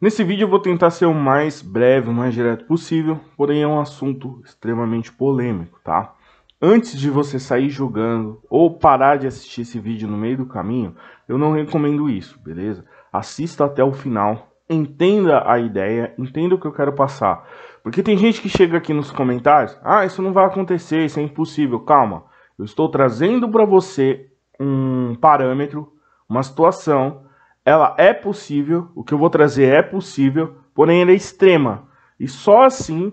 Nesse vídeo eu vou tentar ser o mais breve, o mais direto possível, porém é um assunto extremamente polêmico, tá? Antes de você sair jogando ou parar de assistir esse vídeo no meio do caminho, eu não recomendo isso, beleza? Assista até o final, entenda a ideia, entenda o que eu quero passar. Porque tem gente que chega aqui nos comentários, ah, isso não vai acontecer, isso é impossível. Calma, eu estou trazendo para você um parâmetro, uma situação ela é possível, o que eu vou trazer é possível, porém ela é extrema. E só assim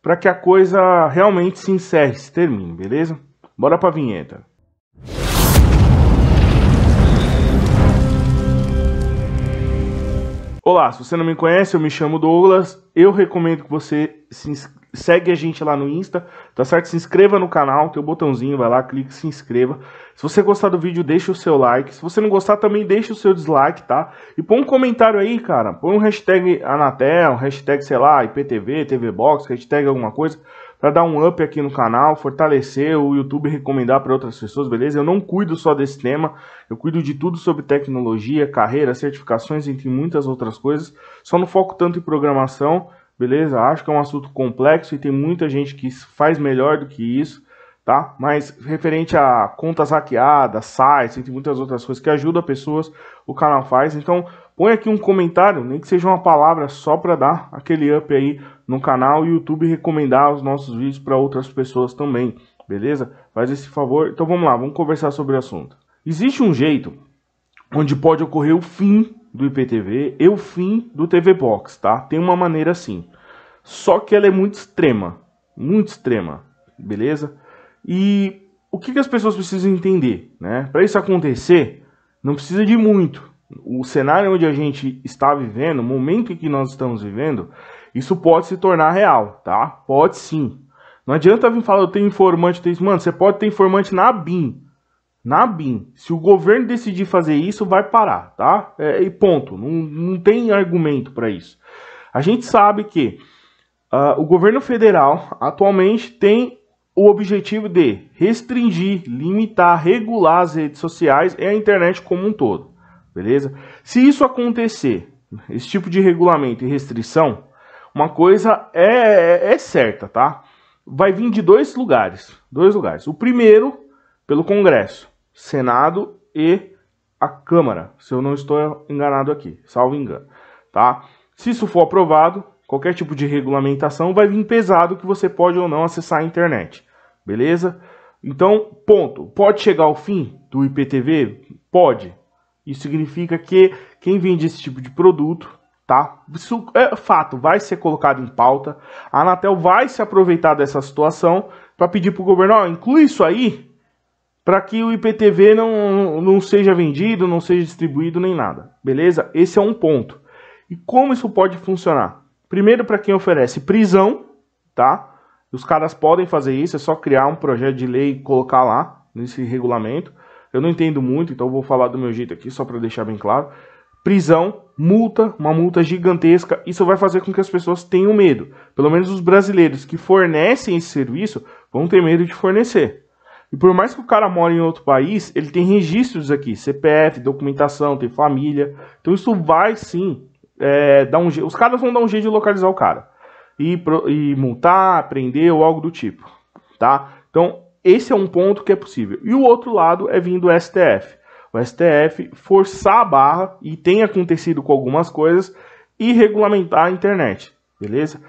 para que a coisa realmente se encerre, se termine, beleza? Bora para a vinheta. Olá, se você não me conhece, eu me chamo Douglas. Eu recomendo que você se segue a gente lá no Insta, tá certo? Se inscreva no canal, tem o botãozinho, vai lá, clique, se inscreva. Se você gostar do vídeo, deixa o seu like. Se você não gostar, também deixa o seu dislike, tá? E põe um comentário aí, cara. Põe um hashtag Anatel, hashtag, sei lá, IPTV, TV Box, hashtag alguma coisa, para dar um up aqui no canal, fortalecer o YouTube e recomendar para outras pessoas, beleza? Eu não cuido só desse tema, eu cuido de tudo sobre tecnologia, carreira, certificações, entre muitas outras coisas. Só não foco tanto em programação beleza? Acho que é um assunto complexo e tem muita gente que faz melhor do que isso, tá? Mas referente a contas hackeadas, sites, entre muitas outras coisas que ajudam pessoas, o canal faz. Então, põe aqui um comentário, nem que seja uma palavra só para dar aquele up aí no canal e o YouTube recomendar os nossos vídeos para outras pessoas também, beleza? Faz esse favor. Então vamos lá, vamos conversar sobre o assunto. Existe um jeito onde pode ocorrer o fim do IPTV e o fim do TV Box, tá? Tem uma maneira assim. Só que ela é muito extrema, muito extrema, beleza? E o que, que as pessoas precisam entender, né? Para isso acontecer, não precisa de muito. O cenário onde a gente está vivendo, o momento em que nós estamos vivendo, isso pode se tornar real, tá? Pode sim. Não adianta vir falar, eu tenho informante, tenho... mano, você pode ter informante na BIM, na BIM. Se o governo decidir fazer isso, vai parar, tá? É, e ponto. Não, não tem argumento para isso. A gente sabe que uh, o governo federal atualmente tem o objetivo de restringir, limitar, regular as redes sociais e a internet como um todo, beleza? Se isso acontecer, esse tipo de regulamento e restrição, uma coisa é, é certa, tá? Vai vir de dois lugares, dois lugares. O primeiro, pelo Congresso. Senado e a Câmara, se eu não estou enganado aqui, salvo engano, tá? Se isso for aprovado, qualquer tipo de regulamentação vai vir pesado que você pode ou não acessar a internet, beleza? Então, ponto. Pode chegar ao fim do IPTV? Pode. Isso significa que quem vende esse tipo de produto, tá? Isso é fato, vai ser colocado em pauta. A Anatel vai se aproveitar dessa situação para pedir para o governo, ó, inclui isso aí para que o IPTV não, não seja vendido, não seja distribuído nem nada. Beleza? Esse é um ponto. E como isso pode funcionar? Primeiro, para quem oferece prisão, tá? Os caras podem fazer isso, é só criar um projeto de lei e colocar lá nesse regulamento. Eu não entendo muito, então vou falar do meu jeito aqui, só para deixar bem claro. Prisão, multa, uma multa gigantesca. Isso vai fazer com que as pessoas tenham medo. Pelo menos os brasileiros que fornecem esse serviço vão ter medo de fornecer. E por mais que o cara mora em outro país, ele tem registros aqui, CPF, documentação, tem família. Então isso vai sim é, dar um. Os caras vão dar um jeito de localizar o cara. E, e multar, prender ou algo do tipo. Tá? Então, esse é um ponto que é possível. E o outro lado é vindo do STF. O STF forçar a barra, e tem acontecido com algumas coisas, e regulamentar a internet. Beleza?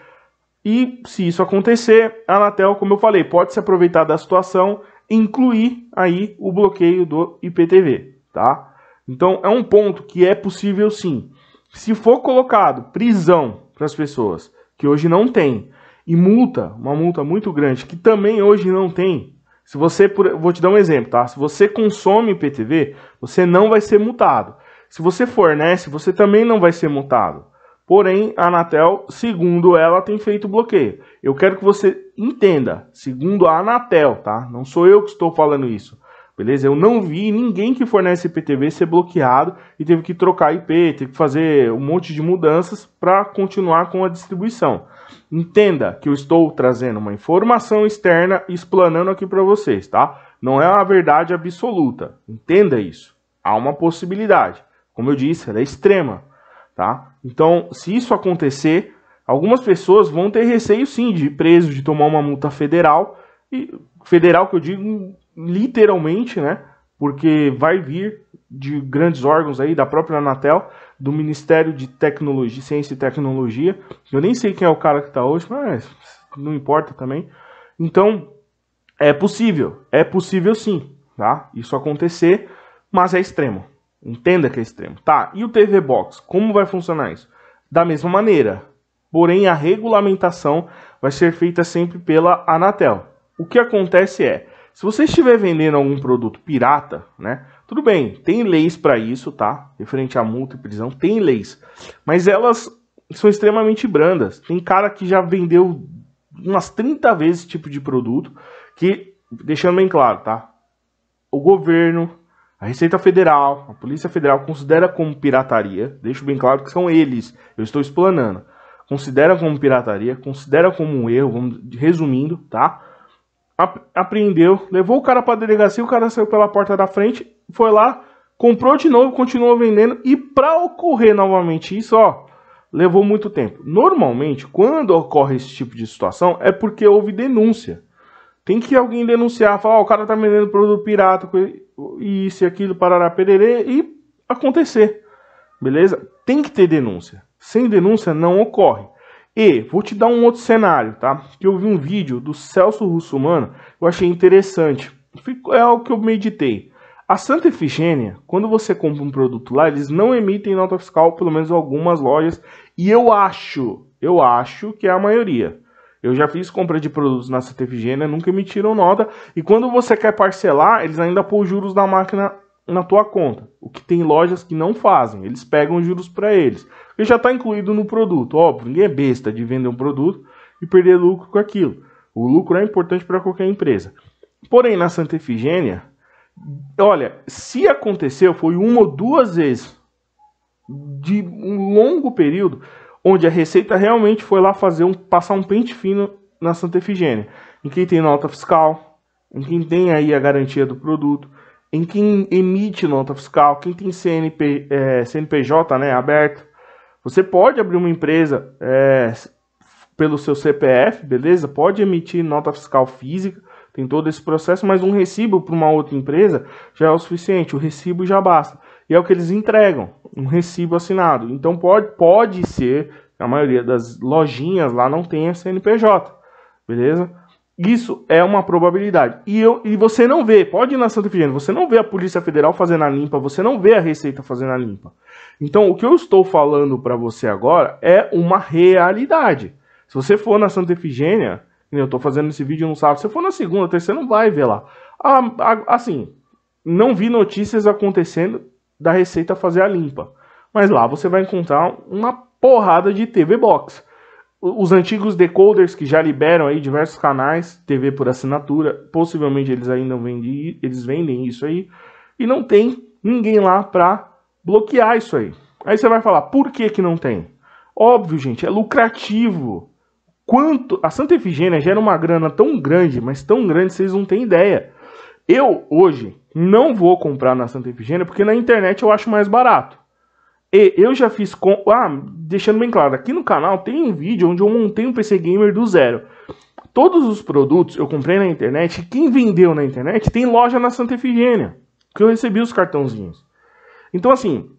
E se isso acontecer, a Anatel, como eu falei, pode se aproveitar da situação incluir aí o bloqueio do IPTV, tá? Então é um ponto que é possível sim. Se for colocado prisão para as pessoas, que hoje não tem, e multa, uma multa muito grande, que também hoje não tem. Se você, vou te dar um exemplo, tá? Se você consome IPTV, você não vai ser multado. Se você fornece, você também não vai ser multado. Porém, a Anatel, segundo ela, tem feito bloqueio. Eu quero que você entenda, segundo a Anatel, tá? Não sou eu que estou falando isso. Beleza? Eu não vi ninguém que fornece IPTV ser bloqueado e teve que trocar IP, teve que fazer um monte de mudanças para continuar com a distribuição. Entenda que eu estou trazendo uma informação externa explanando aqui para vocês, tá? Não é uma verdade absoluta. Entenda isso. Há uma possibilidade. Como eu disse, ela é extrema. tá? Então, se isso acontecer, algumas pessoas vão ter receio sim de ir preso, de tomar uma multa federal, e federal que eu digo literalmente, né? Porque vai vir de grandes órgãos aí, da própria Anatel, do Ministério de Tecnologia, Ciência e Tecnologia. Eu nem sei quem é o cara que está hoje, mas não importa também. Então, é possível, é possível sim, tá? Isso acontecer, mas é extremo. Entenda que é extremo. Tá, e o TV Box? Como vai funcionar isso? Da mesma maneira. Porém, a regulamentação vai ser feita sempre pela Anatel. O que acontece é, se você estiver vendendo algum produto pirata, né? Tudo bem, tem leis para isso, tá? Referente à multa e prisão, tem leis. Mas elas são extremamente brandas. Tem cara que já vendeu umas 30 vezes esse tipo de produto, que, deixando bem claro, tá? O governo, a Receita Federal, a Polícia Federal considera como pirataria, deixo bem claro que são eles, eu estou explanando, considera como pirataria, considera como um erro, vamos, resumindo, tá? Apreendeu, levou o cara para delegacia, o cara saiu pela porta da frente, foi lá, comprou de novo, continuou vendendo, e para ocorrer novamente isso, ó, levou muito tempo. Normalmente, quando ocorre esse tipo de situação, é porque houve denúncia. Tem que alguém denunciar, falar, oh, o cara tá vendendo produto pirata, isso e aquilo, parará, pererê, e acontecer. Beleza? Tem que ter denúncia. Sem denúncia não ocorre. E vou te dar um outro cenário, tá? Que eu vi um vídeo do Celso Russomano, eu achei interessante. É algo que eu meditei. A Santa Efigênia, quando você compra um produto lá, eles não emitem nota fiscal, pelo menos algumas lojas, e eu acho, eu acho que é a maioria. Eu já fiz compra de produtos na Santa Efigênia, nunca emitiram nota. E quando você quer parcelar, eles ainda põem juros da máquina na tua conta. O que tem lojas que não fazem, eles pegam juros para eles. Porque já está incluído no produto. Óbvio, ninguém é besta de vender um produto e perder lucro com aquilo. O lucro é importante para qualquer empresa. Porém, na Santa Efigênia, olha, se aconteceu, foi uma ou duas vezes de um longo período onde a Receita realmente foi lá fazer um, passar um pente fino na Santa Efigênia, em quem tem nota fiscal, em quem tem aí a garantia do produto, em quem emite nota fiscal, quem tem CNP, é, CNPJ né, aberto. Você pode abrir uma empresa é, pelo seu CPF, beleza? Pode emitir nota fiscal física, tem todo esse processo, mas um recibo para uma outra empresa já é o suficiente, o recibo já basta. E é o que eles entregam, um recibo assinado. Então pode, pode ser, a maioria das lojinhas lá não tenha CNPJ, beleza? Isso é uma probabilidade. E, eu, e você não vê, pode ir na Santa Efigênia, você não vê a Polícia Federal fazendo a limpa, você não vê a Receita fazendo a limpa. Então o que eu estou falando para você agora é uma realidade. Se você for na Santa Efigênia, eu estou fazendo esse vídeo no sábado, se você for na segunda, terceira, não vai ver lá. Assim, não vi notícias acontecendo da Receita fazer a limpa. Mas lá você vai encontrar uma porrada de TV Box. Os antigos decoders que já liberam aí diversos canais, TV por assinatura, possivelmente eles ainda vendem, eles vendem isso aí, e não tem ninguém lá para bloquear isso aí. Aí você vai falar, por que que não tem? Óbvio, gente, é lucrativo. Quanto a Santa Efigênia gera uma grana tão grande, mas tão grande, vocês não têm ideia. Eu hoje não vou comprar na Santa Efigênia porque na internet eu acho mais barato. E eu já fiz com. Ah, deixando bem claro, aqui no canal tem um vídeo onde eu montei um PC Gamer do zero. Todos os produtos eu comprei na internet. Quem vendeu na internet tem loja na Santa Efigênia. Que eu recebi os cartãozinhos. Então, assim,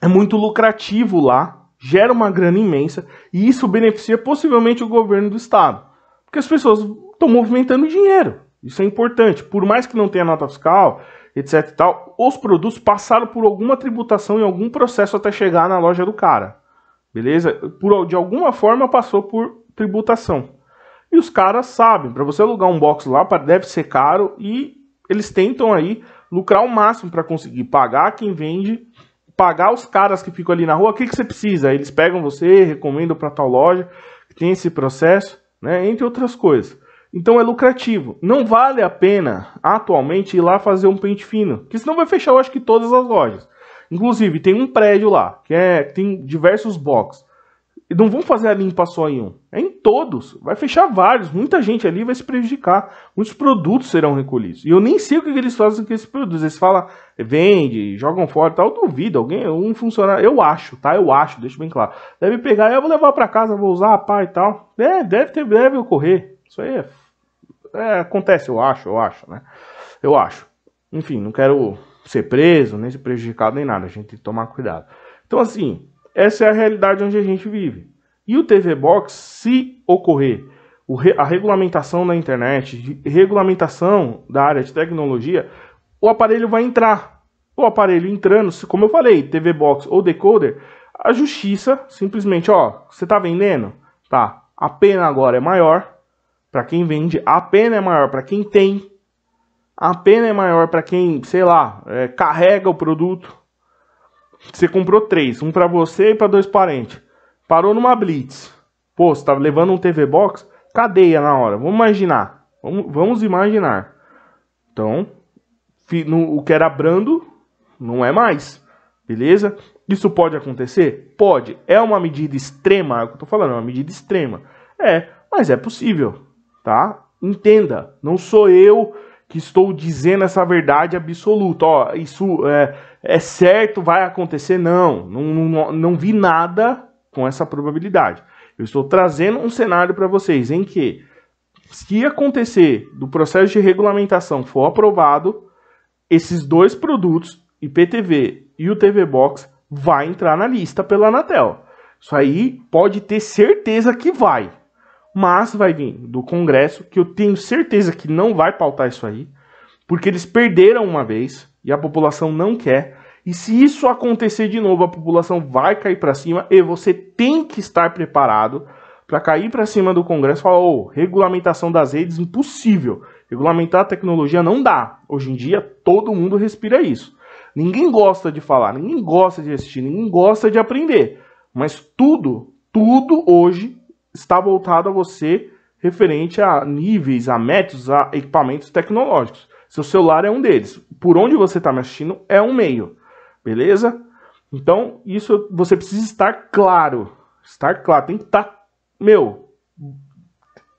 é muito lucrativo lá, gera uma grana imensa e isso beneficia possivelmente o governo do estado. Porque as pessoas estão movimentando dinheiro. Isso é importante. Por mais que não tenha nota fiscal, etc tal, os produtos passaram por alguma tributação em algum processo até chegar na loja do cara. Beleza? Por, de alguma forma passou por tributação. E os caras sabem, para você alugar um box lá deve ser caro e eles tentam aí lucrar o máximo para conseguir pagar quem vende, pagar os caras que ficam ali na rua. O que, que você precisa? Eles pegam você, recomendam para tal loja, tem esse processo, né? entre outras coisas. Então é lucrativo. Não vale a pena atualmente ir lá fazer um pente fino, porque senão vai fechar, eu acho que todas as lojas. Inclusive tem um prédio lá que é tem diversos boxes. não vão fazer a limpa só em um, é em todos. Vai fechar vários, muita gente ali vai se prejudicar. Muitos produtos serão recolhidos. E eu nem sei o que eles fazem com esses produtos. Eles falam, vende, jogam fora tal. Eu duvido, alguém, um funcionário, eu acho, tá? Eu acho, deixa bem claro. Deve pegar, eu vou levar para casa, vou usar, pá e tal. É, deve ter, deve ocorrer. Isso aí é, é, acontece, eu acho, eu acho, né? Eu acho. Enfim, não quero ser preso, nem ser prejudicado, nem nada. A gente tem que tomar cuidado. Então, assim, essa é a realidade onde a gente vive. E o TV Box, se ocorrer a regulamentação da internet, regulamentação da área de tecnologia, o aparelho vai entrar. O aparelho entrando, como eu falei, TV Box ou decoder, a justiça simplesmente, ó, você tá vendendo? Tá. A pena agora é maior para quem vende, a pena é maior para quem tem, a pena é maior para quem, sei lá, é, carrega o produto. Você comprou três, um para você e para dois parentes. Parou numa blitz. Pô, você tá levando um TV Box? Cadeia na hora. Vamos imaginar. Vamos, vamos imaginar. Então, no, o que era brando não é mais. Beleza? Isso pode acontecer? Pode. É uma medida extrema, é o que eu tô falando, é uma medida extrema. É, mas é possível, tá? Entenda, não sou eu que estou dizendo essa verdade absoluta. Ó, isso é, é certo, vai acontecer? Não, não, não, não vi nada com essa probabilidade. Eu estou trazendo um cenário para vocês em que, se acontecer do processo de regulamentação for aprovado, esses dois produtos, IPTV e o TV Box, vai entrar na lista pela Anatel. Isso aí pode ter certeza que vai. Mas vai vir do Congresso, que eu tenho certeza que não vai pautar isso aí, porque eles perderam uma vez e a população não quer. E se isso acontecer de novo, a população vai cair para cima e você tem que estar preparado para cair para cima do Congresso e falar: oh, regulamentação das redes, impossível. Regulamentar a tecnologia não dá. Hoje em dia, todo mundo respira isso. Ninguém gosta de falar, ninguém gosta de assistir, ninguém gosta de aprender. Mas tudo, tudo hoje está voltado a você referente a níveis, a métodos, a equipamentos tecnológicos. Seu celular é um deles. Por onde você está me assistindo é um meio. Beleza? Então, isso você precisa estar claro. Estar claro. Tem que estar, tá, meu,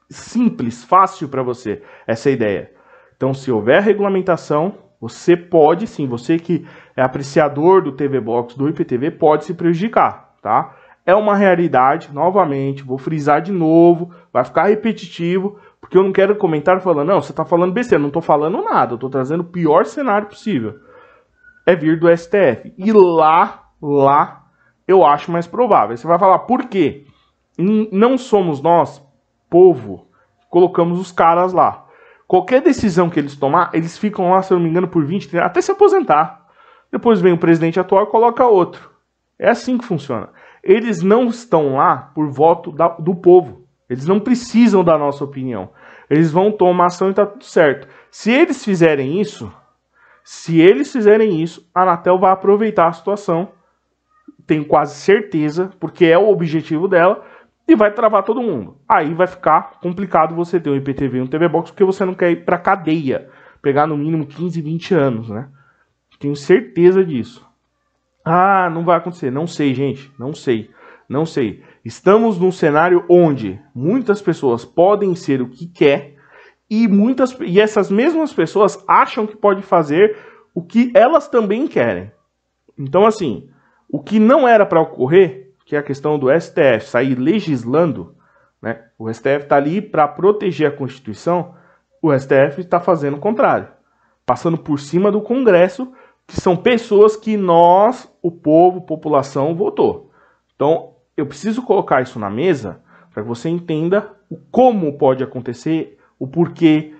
simples, fácil para você essa ideia. Então, se houver regulamentação, você pode sim, você que é apreciador do TV Box, do IPTV, pode se prejudicar, tá? É uma realidade, novamente, vou frisar de novo, vai ficar repetitivo, porque eu não quero comentar falando, não, você está falando besteira, não estou falando nada, eu estou trazendo o pior cenário possível é vir do STF. E lá, lá, eu acho mais provável. Você vai falar, por quê? Não somos nós, povo, colocamos os caras lá. Qualquer decisão que eles tomar, eles ficam lá, se eu não me engano, por 20, 30, até se aposentar. Depois vem o presidente atual e coloca outro. É assim que funciona. Eles não estão lá por voto da, do povo. Eles não precisam da nossa opinião. Eles vão tomar ação e tá tudo certo. Se eles fizerem isso, se eles fizerem isso, a Anatel vai aproveitar a situação, tenho quase certeza, porque é o objetivo dela, e vai travar todo mundo. Aí vai ficar complicado você ter um IPTV e um TV Box, porque você não quer ir para cadeia, pegar no mínimo 15, 20 anos, né? Tenho certeza disso. Ah, não vai acontecer. Não sei, gente. Não sei. Não sei. Estamos num cenário onde muitas pessoas podem ser o que quer e muitas e essas mesmas pessoas acham que pode fazer o que elas também querem. Então assim, o que não era para ocorrer, que é a questão do STF sair legislando, né? O STF está ali para proteger a Constituição, o STF está fazendo o contrário, passando por cima do Congresso, que são pessoas que nós, o povo, população, votou. Então, eu preciso colocar isso na mesa para que você entenda o como pode acontecer o porquê,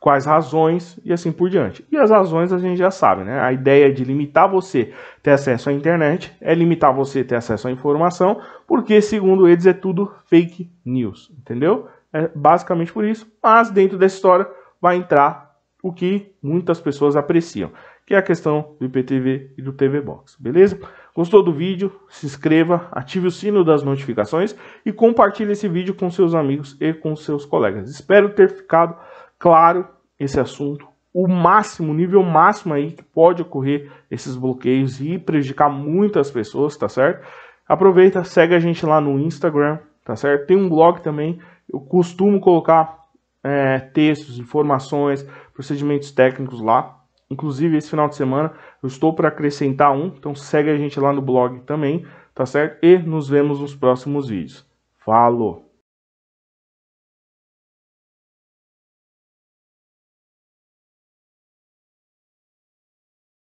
quais razões e assim por diante. E as razões a gente já sabe, né? A ideia de limitar você ter acesso à internet é limitar você ter acesso à informação, porque segundo eles é tudo fake news, entendeu? É basicamente por isso. Mas dentro dessa história vai entrar o que muitas pessoas apreciam, que é a questão do IPTV e do TV Box, beleza? Gostou do vídeo? Se inscreva, ative o sino das notificações e compartilhe esse vídeo com seus amigos e com seus colegas. Espero ter ficado claro esse assunto, o máximo, nível máximo aí que pode ocorrer esses bloqueios e prejudicar muitas pessoas, tá certo? Aproveita, segue a gente lá no Instagram, tá certo? Tem um blog também, eu costumo colocar é, textos, informações, procedimentos técnicos lá. Inclusive, esse final de semana eu estou para acrescentar um, então segue a gente lá no blog também, tá certo? E nos vemos nos próximos vídeos. Falou!